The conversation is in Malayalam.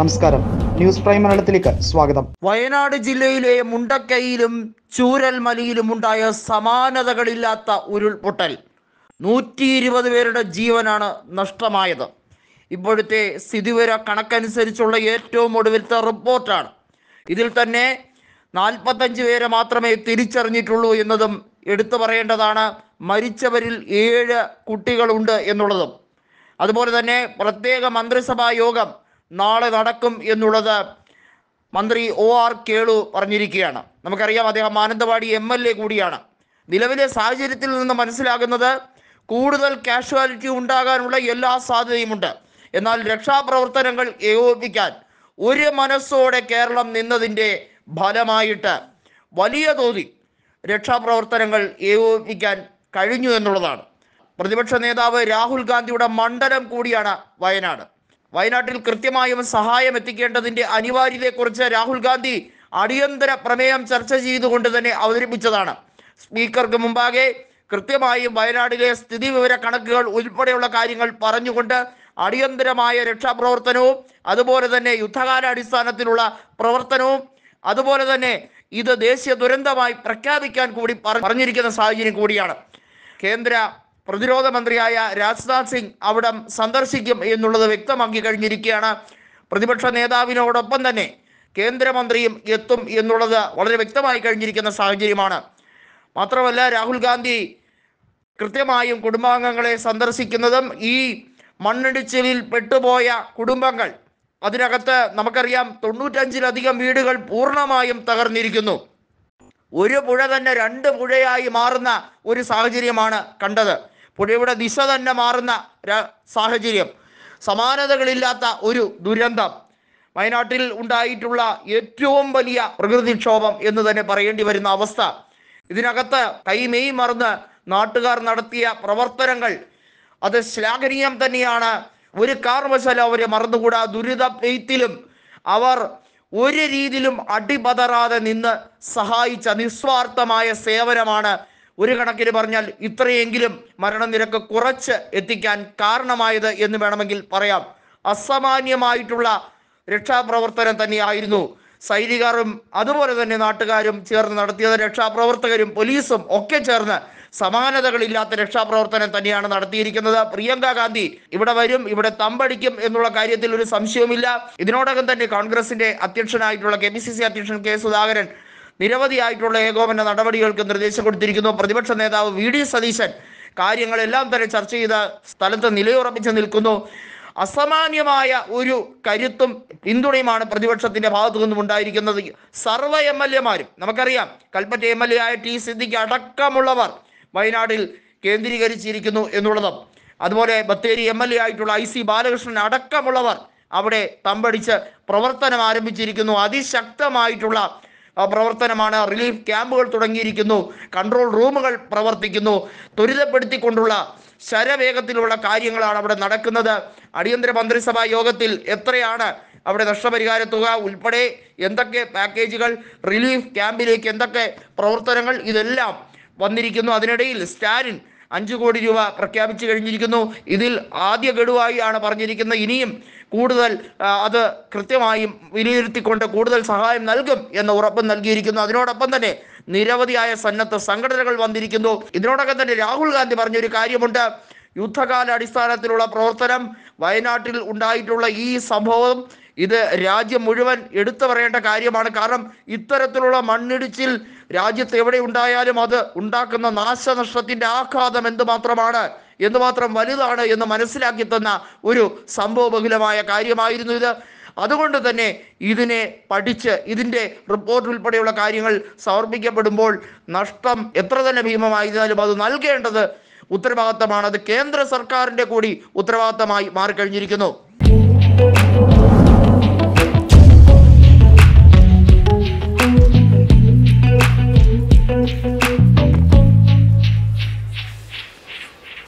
നമസ്കാരം. ന്യൂസ് പ്രൈം മലയാളത്തിലേക്ക് സ്വാഗതം. വയനാട് ജില്ലയിലെ മുണ്ടക്കൈയിലും ചൂരൽമലയിലും ഉണ്ടായ സമാനതകളില്ലാത്ത ഉരുൾപൊട്ടൽ. നൂറ്റി ഇരുപത് പേരുടെ ജീവനാണ് നഷ്ടമായത്. ഇപ്പോഴത്തെ സ്ഥിതിവിവര കണക്കനുസരിച്ചുള്ള ഏറ്റവും ഒടുവിലത്തെ റിപ്പോർട്ടാണ്. ഇതിൽ തന്നെ നാൽപ്പത്തഞ്ച് പേരെ മാത്രമേ തിരിച്ചറിഞ്ഞിട്ടുള്ളൂ എന്നതും എടുത്തു പറയേണ്ടതാണ്. മരിച്ചവരിൽ ഏഴ് കുട്ടികളുണ്ട് എന്നുള്ളതും. അതുപോലെ തന്നെ പ്രത്യേക മന്ത്രിസഭാ യോഗം നാളെ നടക്കും എന്നുള്ളത് മന്ത്രി ഒ ആർ കേളു പറഞ്ഞിരിക്കുകയാണ്. നമുക്കറിയാം അദ്ദേഹം മാനന്തവാടി എം എൽ എ കൂടിയാണ്. നിലവിലെ സാഹചര്യത്തിൽ നിന്ന് മനസ്സിലാകുന്നത് കൂടുതൽ കാഷ്വാലിറ്റി ഉണ്ടാകാനുള്ള എല്ലാ സാധ്യതയുമുണ്ട്. എന്നാൽ രക്ഷാപ്രവർത്തനങ്ങൾ ഏകോപിക്കാൻ ഒരു മനസ്സോടെ കേരളം നിന്നതിന്റെ ഫലമായിട്ട് വലിയ തോതിൽ രക്ഷാപ്രവർത്തനങ്ങൾ ഏകോപിക്കാൻ കഴിഞ്ഞു എന്നുള്ളതാണ്. പ്രതിപക്ഷ നേതാവ് രാഹുൽ ഗാന്ധിയുടെ മണ്ഡലം കൂടിയാണ് വയനാട്. വയനാട്ടിൽ കൃത്യമായും സഹായം എത്തിക്കേണ്ടതിന്റെ അനിവാര്യതയെക്കുറിച്ച് രാഹുൽ ഗാന്ധി അടിയന്തര പ്രമേയം ചർച്ച ചെയ്തുകൊണ്ട് തന്നെ അവതരിപ്പിച്ചതാണ്. സ്പീക്കർക്ക് മുമ്പാകെ കൃത്യമായും വയനാടിലെ സ്ഥിതി വിവര കണക്കുകൾ ഉൾപ്പെടെയുള്ള കാര്യങ്ങൾ പറഞ്ഞുകൊണ്ട് അടിയന്തരമായ രക്ഷാപ്രവർത്തനവും അതുപോലെ തന്നെ യുദ്ധകാലാടിസ്ഥാനത്തിലുള്ള പ്രവർത്തനവും അതുപോലെ തന്നെ ഇത് ദേശീയ ദുരന്തമായി പ്രഖ്യാപിക്കാൻ കൂടി പറഞ്ഞിരിക്കുന്ന സാഹചര്യം കൂടിയാണ്. കേന്ദ്ര പ്രതിരോധ മന്ത്രിയായ രാജ്നാഥ് സിംഗ് അവിടം സന്ദർശിക്കും എന്നുള്ളത് വ്യക്തമാക്കി കഴിഞ്ഞിരിക്കുകയാണ് പ്രതിപക്ഷ നേതാവിനോടൊപ്പം തന്നെ കേന്ദ്രമന്ത്രിയും എത്തും എന്നുള്ളത് വളരെ വ്യക്തമായി കഴിഞ്ഞിരിക്കുന്ന സാഹചര്യമാണ്. മാത്രമല്ല രാഹുൽ ഗാന്ധി കൃത്യമായും കുടുംബാംഗങ്ങളെ സന്ദർശിക്കുന്നതും ഈ മണ്ണിടിച്ചിലിൽ പെട്ടുപോയ കുടുംബങ്ങൾ അതിനകത്ത് നമുക്കറിയാം തൊണ്ണൂറ്റഞ്ചിലധികം വീടുകൾ പൂർണമായും തകർന്നിരിക്കുന്നു. ഒരു പുഴ തന്നെ രണ്ട് പുഴയായി മാറുന്ന ഒരു സാഹചര്യമാണ് കണ്ടത്. പുഴയുടെ ദിശ തന്നെ മാറുന്ന സാഹചര്യം. സമാനതകളില്ലാത്ത ഒരു ദുരന്തം. വയനാട്ടിൽ ഉണ്ടായിട്ടുള്ള ഏറ്റവും വലിയ പ്രകൃതിക്ഷോഭം എന്ന് തന്നെ പറയേണ്ടി വരുന്ന അവസ്ഥ. ഇതിനകത്ത് കൈമെയ് മറന്ന് നാട്ടുകാർ നടത്തിയ പ്രവർത്തനങ്ങൾ. അത് ശ്ലാഘനീയം തന്നെയാണ്. ഒരു കാരണവശാലും അവരെ മറന്നുകൂടാ. ദുരിത പെയ്ത്തിലും അവർ ഒരു രീതിയിലും അടിപതറാതെ നിന്ന് സഹായിച്ച നിസ്വാർത്ഥമായ സേവനമാണ് ഒരു കണക്കിന് പറഞ്ഞാൽ ഇത്രയെങ്കിലും മരണനിരക്ക് കുറച്ച് എത്തിക്കാൻ കാരണമായത് എന്ന് വേണമെങ്കിൽ പറയാം. അസാമാന്യമായിട്ടുള്ള രക്ഷാപ്രവർത്തനം തന്നെയായിരുന്നു സൈനികരും അതുപോലെ തന്നെ നാട്ടുകാരും ചേർന്ന് നടത്തിയത്. രക്ഷാപ്രവർത്തകരും പോലീസും ഒക്കെ ചേർന്ന് സമാനതകളില്ലാത്ത രക്ഷാപ്രവർത്തനം തന്നെയാണ് നടത്തിയിരിക്കുന്നത്. പ്രിയങ്ക ഗാന്ധി ഇവിടെ വരും ഇവിടെ തമ്പടിക്കും എന്നുള്ള കാര്യത്തിൽ ഒരു സംശയവുമില്ല. ഇതിനോടകം തന്നെ കോൺഗ്രസിന്റെ അധ്യക്ഷനായിട്ടുള്ള കെ പി സി സി അധ്യക്ഷൻ കെ സുധാകരൻ നിരവധിയായിട്ടുള്ള ഏകോപന നടപടികൾക്ക് നിർദ്ദേശം കൊടുത്തിരിക്കുന്നു. പ്രതിപക്ഷ നേതാവ് വി ഡി സതീശൻ കാര്യങ്ങളെല്ലാം തന്നെ ചർച്ച ചെയ്ത സ്ഥലത്ത് നിലയുറപ്പിച്ച് നിൽക്കുന്നു. അസാമാന്യമായ ഒരു കരുത്തും പിന്തുണയുമാണ് പ്രതിപക്ഷത്തിന്റെ ഭാഗത്തു നിന്നും ഉണ്ടായിരിക്കുന്നത്. സർവ എം എൽ എമാരും നമുക്കറിയാം കൽപ്പറ്റ എം എൽ എ ആയ ടി സിദ്ദിഖ് അടക്കമുള്ളവർ വയനാട്ടിൽ കേന്ദ്രീകരിച്ചിരിക്കുന്നു എന്നുള്ളതും. അതുപോലെ ബത്തേരി എം എൽ എ ആയിട്ടുള്ള ഐ സി ബാലകൃഷ്ണൻ അടക്കമുള്ളവർ അവിടെ തമ്പടിച്ച് പ്രവർത്തനം ആരംഭിച്ചിരിക്കുന്നു. അതിശക്തമായിട്ടുള്ള പ്രവർത്തനമാണ്. റിലീഫ് ക്യാമ്പുകൾ തുടങ്ങിയിരിക്കുന്നു. കൺട്രോൾ റൂമുകൾ പ്രവർത്തിക്കുന്നു. ത്വരിതപ്പെടുത്തിക്കൊണ്ടുള്ള ശരവേഗത്തിലുള്ള കാര്യങ്ങളാണ് അവിടെ നടക്കുന്നത്. അടിയന്തര മന്ത്രിസഭാ യോഗത്തിൽ എത്രയാണ് അവിടെ നഷ്ടപരിഹാര തുക ഉൾപ്പെടെ എന്തൊക്കെ പാക്കേജുകൾ റിലീഫ് ക്യാമ്പിലേക്ക് എന്തൊക്കെ പ്രവർത്തനങ്ങൾ ഇതെല്ലാം വന്നിരിക്കുന്നു. അതിനിടയിൽ സ്റ്റാലിൻ അഞ്ചു കോടി രൂപ പ്രഖ്യാപിച്ചു കഴിഞ്ഞിരിക്കുന്നു. ഇതിൽ ആദ്യ ഗഡുവായി ആണ് പറഞ്ഞിരിക്കുന്നത്. ഇനിയും കൂടുതൽ അത് കൃത്യമായും വിലയിരുത്തിക്കൊണ്ട് കൂടുതൽ സഹായം നൽകും എന്ന ഉറപ്പ് നൽകിയിരിക്കുന്നു. അതിനോടൊപ്പം തന്നെ നിരവധിയായ സന്നദ്ധ സംഘടനകൾ വന്നിരിക്കുന്നു. ഇതിനോടൊപ്പം തന്നെ രാഹുൽ ഗാന്ധി പറഞ്ഞൊരു കാര്യമുണ്ട്. യുദ്ധകാല അടിസ്ഥാനത്തിലുള്ള പ്രവർത്തനം വയനാട്ടിൽ ഉണ്ടായിട്ടുള്ള ഈ സംഭവം ഇത് രാജ്യം മുഴുവൻ എടുത്തു പറയേണ്ട കാര്യമാണ്. കാരണം ഇത്തരത്തിലുള്ള മണ്ണിടിച്ചിൽ രാജ്യത്ത് എവിടെ ഉണ്ടായാലും അത് ഉണ്ടാക്കുന്ന നാശനഷ്ടത്തിന്റെ ആഘാതം എന്തുമാത്രമാണ്? എന്തുമാത്രം വലുതാണ് എന്ന് മനസ്സിലാക്കി തന്ന ഒരു സംഭവബഹുലമായ കാര്യമായിരുന്നു ഇത്. അതുകൊണ്ട് തന്നെ ഇതിനെ പഠിച്ച് ഇതിന്റെ റിപ്പോർട്ട് ഉൾപ്പെടെയുള്ള കാര്യങ്ങൾ സമർപ്പിക്കപ്പെടുമ്പോൾ നഷ്ടം എത്ര തന്നെ ഭീമമായിരുന്നാലും അത് നൽകേണ്ടത് ഉത്തരവാദിത്തമാണ്. അത് കേന്ദ്ര സർക്കാരിന്റെ കൂടി ഉത്തരവാദിത്തമായി മാറിക്കഴിഞ്ഞിരിക്കുന്നു.